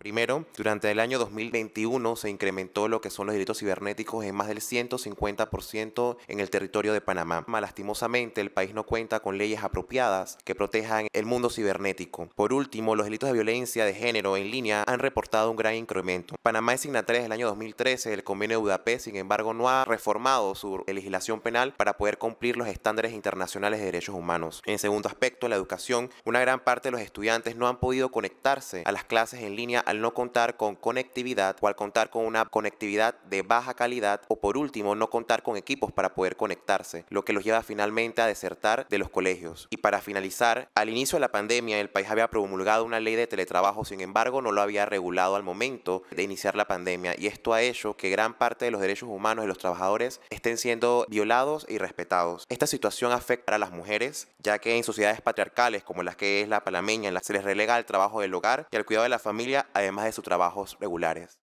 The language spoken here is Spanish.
Primero, durante el año 2021 se incrementó lo que son los delitos cibernéticos en más del 150% en el territorio de Panamá. Lastimosamente, el país no cuenta con leyes apropiadas que protejan el mundo cibernético. Por último, los delitos de violencia de género en línea han reportado un gran incremento. Panamá es signataria desde el año 2013 del Convenio de Budapest, sin embargo, no ha reformado su legislación penal para poder cumplir los estándares internacionales de derechos humanos. En segundo aspecto, la educación, una gran parte de los estudiantes no han podido conectarse a las clases en línea al no contar con conectividad o al contar con una conectividad de baja calidad o por último no contar con equipos para poder conectarse, lo que los lleva finalmente a desertar de los colegios. Y para finalizar, al inicio de la pandemia el país había promulgado una ley de teletrabajo, sin embargo no lo había regulado al momento de iniciar la pandemia y esto ha hecho que gran parte de los derechos humanos de los trabajadores estén siendo violados y respetados. Esta situación afecta a las mujeres, ya que en sociedades patriarcales como las que es la palameña, en las se les relega al trabajo del hogar y al cuidado de la familia además de sus trabajos regulares.